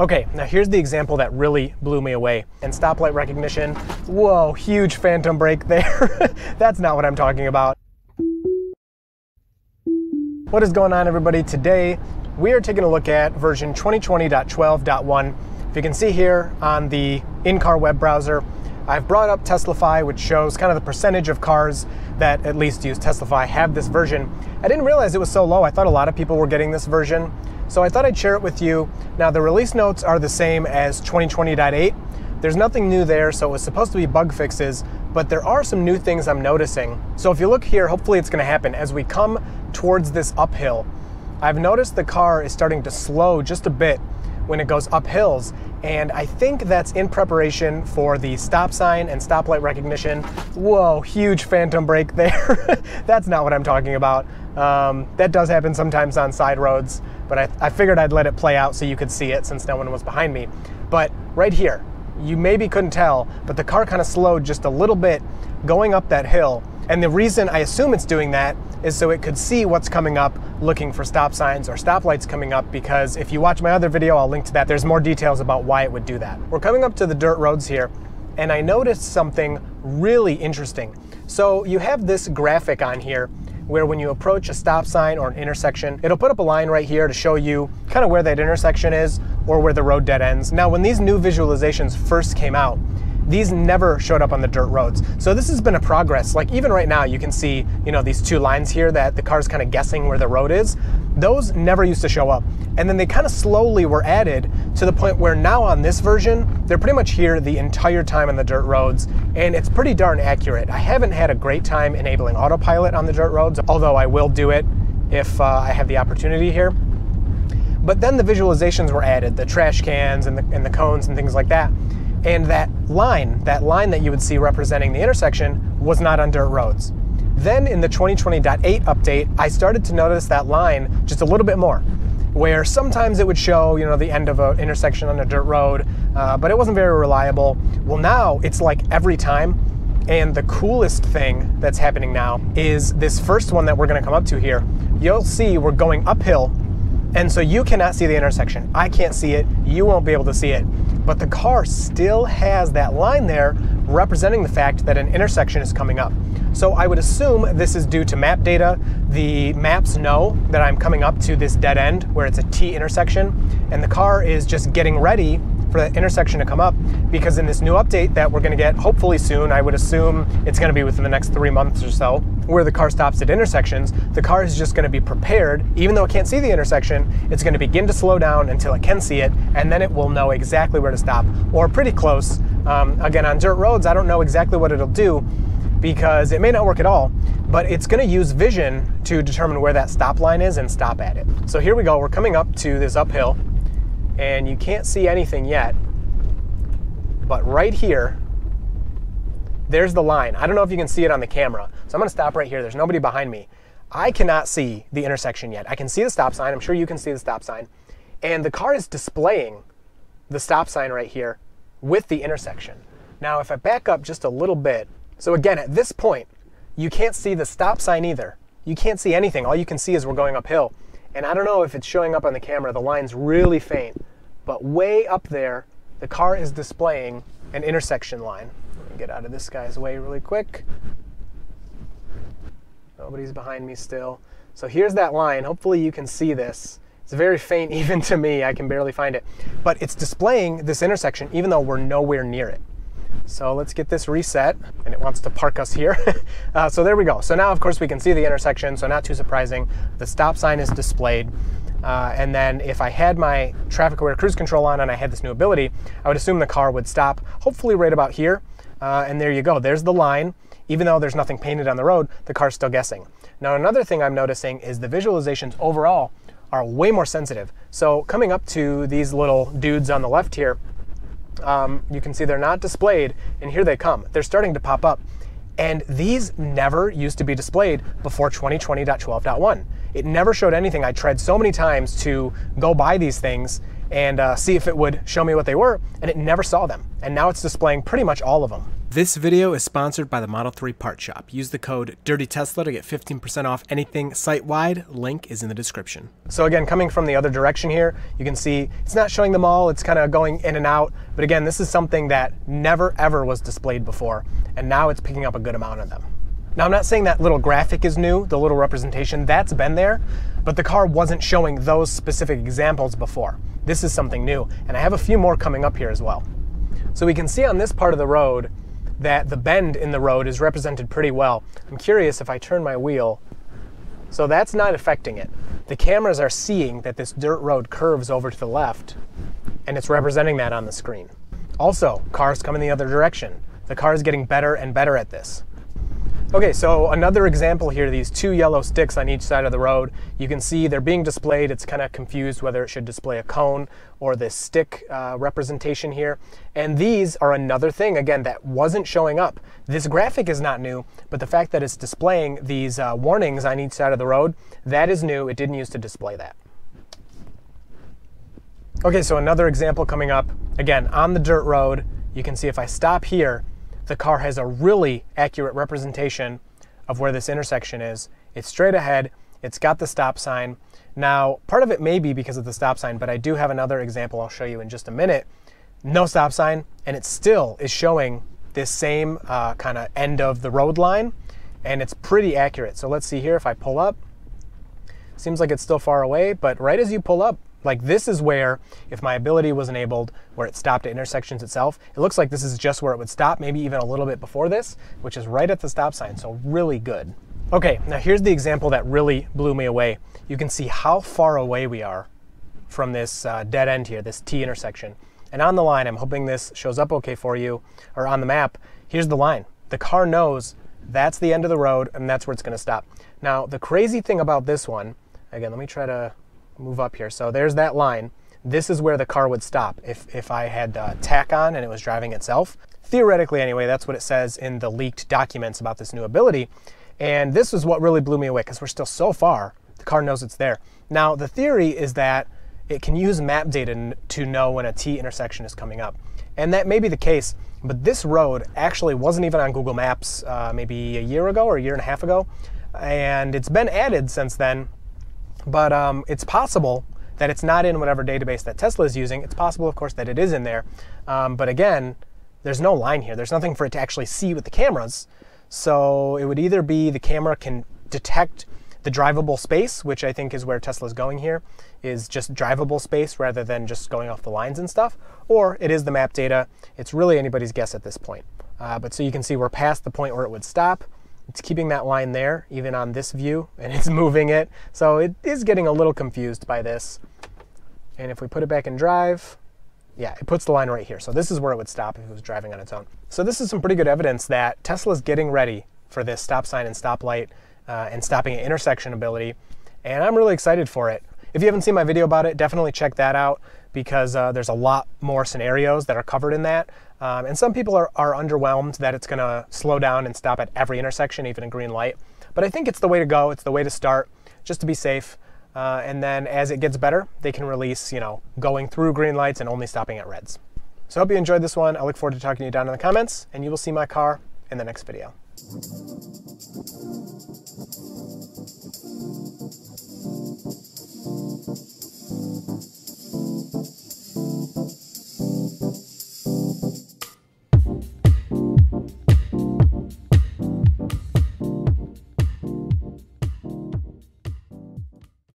Okay, now here's the example that really blew me away. And stoplight recognition, whoa, huge phantom brake there. That's not what I'm talking about. What is going on everybody? Today we are taking a look at version 2020.12.1. If you can see here on the in-car web browser, I've brought up TeslaFi, which shows kind of the percentage of cars that at least use TeslaFi have this version. I didn't realize it was so low. I thought a lot of people were getting this version. So I thought I'd share it with you. Now the release notes are the same as 2020.8. There's nothing new there, so it was supposed to be bug fixes, but there are some new things I'm noticing. So if you look here, hopefully it's gonna happen. As we come towards this uphill, I've noticed the car is starting to slow just a bit when it goes up hills. And I think that's in preparation for the stop sign and stoplight recognition. Whoa, huge phantom brake there. that's not what I'm talking about. Um, that does happen sometimes on side roads, but I, I figured I'd let it play out so you could see it since no one was behind me. But right here, you maybe couldn't tell, but the car kind of slowed just a little bit going up that hill. And the reason I assume it's doing that is so it could see what's coming up looking for stop signs or stoplights coming up because if you watch my other video, I'll link to that. There's more details about why it would do that. We're coming up to the dirt roads here and I noticed something really interesting. So you have this graphic on here where when you approach a stop sign or an intersection, it'll put up a line right here to show you kind of where that intersection is or where the road dead ends. Now, when these new visualizations first came out, these never showed up on the dirt roads. So this has been a progress. Like even right now, you can see, you know, these two lines here that the car's kind of guessing where the road is. Those never used to show up. And then they kind of slowly were added to the point where now on this version, they're pretty much here the entire time on the dirt roads. And it's pretty darn accurate. I haven't had a great time enabling autopilot on the dirt roads, although I will do it if uh, I have the opportunity here. But then the visualizations were added, the trash cans and the, and the cones and things like that. And that line, that line that you would see representing the intersection, was not on dirt roads. Then in the 2020.8 update, I started to notice that line just a little bit more, where sometimes it would show, you know, the end of an intersection on a dirt road, uh, but it wasn't very reliable. Well, now it's like every time. And the coolest thing that's happening now is this first one that we're gonna come up to here. You'll see we're going uphill, and so you cannot see the intersection. I can't see it, you won't be able to see it but the car still has that line there representing the fact that an intersection is coming up. So I would assume this is due to map data. The maps know that I'm coming up to this dead end where it's a T intersection, and the car is just getting ready for that intersection to come up because in this new update that we're going to get hopefully soon, I would assume it's going to be within the next three months or so, where the car stops at intersections, the car is just going to be prepared, even though it can't see the intersection, it's going to begin to slow down until it can see it, and then it will know exactly where to stop, or pretty close. Um, again, on dirt roads, I don't know exactly what it'll do because it may not work at all, but it's going to use vision to determine where that stop line is and stop at it. So here we go, we're coming up to this uphill and you can't see anything yet. But right here, there's the line. I don't know if you can see it on the camera. So I'm gonna stop right here. There's nobody behind me. I cannot see the intersection yet. I can see the stop sign. I'm sure you can see the stop sign. And the car is displaying the stop sign right here with the intersection. Now, if I back up just a little bit, so again, at this point, you can't see the stop sign either. You can't see anything. All you can see is we're going uphill. And I don't know if it's showing up on the camera. The line's really faint. But way up there, the car is displaying an intersection line. Let me get out of this guy's way really quick. Nobody's behind me still. So here's that line. Hopefully you can see this. It's very faint even to me. I can barely find it. But it's displaying this intersection even though we're nowhere near it. So let's get this reset, and it wants to park us here. uh, so there we go. So now, of course, we can see the intersection, so not too surprising. The stop sign is displayed. Uh, and then if I had my traffic aware cruise control on and I had this new ability, I would assume the car would stop, hopefully right about here. Uh, and there you go. There's the line. Even though there's nothing painted on the road, the car's still guessing. Now, another thing I'm noticing is the visualizations overall are way more sensitive. So coming up to these little dudes on the left here, um, you can see they're not displayed, and here they come. They're starting to pop up. And these never used to be displayed before 2020.12.1. It never showed anything. I tried so many times to go buy these things, and uh, see if it would show me what they were, and it never saw them. And now it's displaying pretty much all of them. This video is sponsored by the Model 3 Part Shop. Use the code DIRTYTESLA to get 15% off anything site-wide. Link is in the description. So again, coming from the other direction here, you can see it's not showing them all. It's kind of going in and out. But again, this is something that never ever was displayed before. And now it's picking up a good amount of them. Now, I'm not saying that little graphic is new, the little representation, that's been there, but the car wasn't showing those specific examples before. This is something new, and I have a few more coming up here as well. So we can see on this part of the road that the bend in the road is represented pretty well. I'm curious if I turn my wheel. So that's not affecting it. The cameras are seeing that this dirt road curves over to the left, and it's representing that on the screen. Also, cars come in the other direction. The car is getting better and better at this. Okay, so another example here, these two yellow sticks on each side of the road. You can see they're being displayed. It's kind of confused whether it should display a cone or this stick uh, representation here. And these are another thing, again, that wasn't showing up. This graphic is not new, but the fact that it's displaying these uh, warnings on each side of the road, that is new. It didn't use to display that. Okay, so another example coming up. Again, on the dirt road, you can see if I stop here, the car has a really accurate representation of where this intersection is. It's straight ahead, it's got the stop sign. Now, part of it may be because of the stop sign, but I do have another example I'll show you in just a minute. No stop sign, and it still is showing this same uh, kind of end of the road line, and it's pretty accurate. So let's see here if I pull up. Seems like it's still far away, but right as you pull up, like this is where, if my ability was enabled, where it stopped at intersections itself, it looks like this is just where it would stop, maybe even a little bit before this, which is right at the stop sign, so really good. Okay, now here's the example that really blew me away. You can see how far away we are from this uh, dead end here, this T intersection. And on the line, I'm hoping this shows up okay for you, or on the map, here's the line. The car knows that's the end of the road and that's where it's gonna stop. Now, the crazy thing about this one, again, let me try to move up here. So there's that line. This is where the car would stop if, if I had uh, TACC on and it was driving itself. Theoretically, anyway, that's what it says in the leaked documents about this new ability. And this is what really blew me away because we're still so far, the car knows it's there. Now, the theory is that it can use map data to know when a T intersection is coming up. And that may be the case, but this road actually wasn't even on Google Maps uh, maybe a year ago or a year and a half ago. And it's been added since then but um, it's possible that it's not in whatever database that Tesla is using. It's possible, of course, that it is in there. Um, but again, there's no line here. There's nothing for it to actually see with the cameras. So it would either be the camera can detect the drivable space, which I think is where Tesla's going here, is just drivable space rather than just going off the lines and stuff, or it is the map data. It's really anybody's guess at this point. Uh, but so you can see we're past the point where it would stop. It's keeping that line there, even on this view, and it's moving it. So it is getting a little confused by this. And if we put it back in drive, yeah, it puts the line right here. So this is where it would stop if it was driving on its own. So this is some pretty good evidence that Tesla's getting ready for this stop sign and stoplight uh, and stopping at intersection ability. And I'm really excited for it. If you haven't seen my video about it, definitely check that out because uh, there's a lot more scenarios that are covered in that. Um, and some people are, are underwhelmed that it's going to slow down and stop at every intersection, even a green light. But I think it's the way to go. It's the way to start, just to be safe. Uh, and then as it gets better, they can release, you know, going through green lights and only stopping at reds. So I hope you enjoyed this one. I look forward to talking to you down in the comments, and you will see my car in the next video.